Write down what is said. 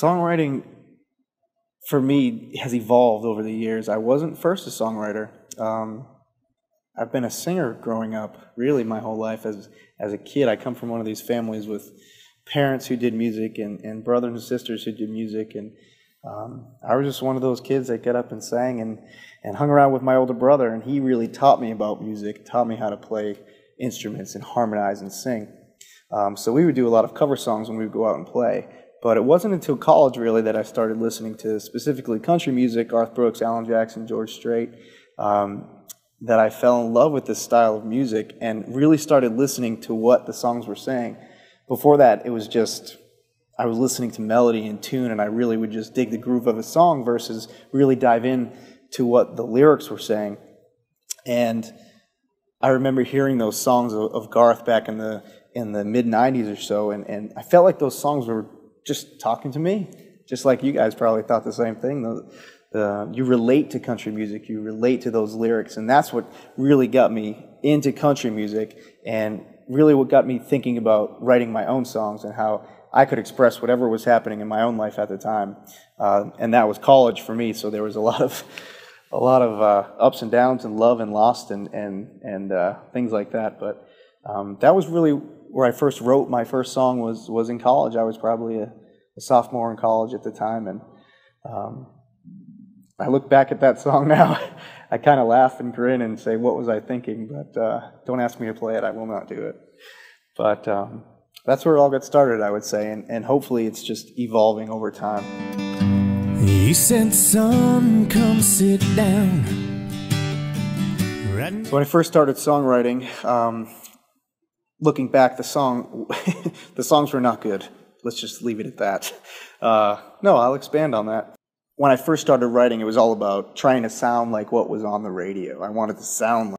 Songwriting for me has evolved over the years. I wasn't first a songwriter. Um, I've been a singer growing up, really my whole life. As as a kid, I come from one of these families with parents who did music and, and brothers and sisters who did music, and um, I was just one of those kids that got up and sang and and hung around with my older brother, and he really taught me about music, taught me how to play instruments and harmonize and sing. Um, so we would do a lot of cover songs when we would go out and play. But it wasn't until college, really, that I started listening to specifically country music, Garth Brooks, Alan Jackson, George Strait, um, that I fell in love with this style of music and really started listening to what the songs were saying. Before that, it was just, I was listening to melody and tune, and I really would just dig the groove of a song versus really dive in to what the lyrics were saying. And I remember hearing those songs of, of Garth back in the in the mid '90s or so, and, and I felt like those songs were just talking to me, just like you guys probably thought the same thing. The, the, you relate to country music, you relate to those lyrics, and that's what really got me into country music, and really what got me thinking about writing my own songs and how I could express whatever was happening in my own life at the time. Uh, and that was college for me, so there was a lot of a lot of uh, ups and downs and love and lost and and and uh, things like that. But um, that was really where I first wrote my first song was was in college. I was probably a, a sophomore in college at the time, and um, I look back at that song now. I kind of laugh and grin and say, "What was I thinking?" But uh, don't ask me to play it; I will not do it. But um, that's where it all got started, I would say, and, and hopefully it's just evolving over time. He said, "Son, come sit down." So when I first started songwriting, um, looking back, the song, the songs were not good. Let's just leave it at that. Uh, no, I'll expand on that. When I first started writing, it was all about trying to sound like what was on the radio. I wanted to sound like